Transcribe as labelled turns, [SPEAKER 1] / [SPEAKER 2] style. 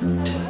[SPEAKER 1] Hum.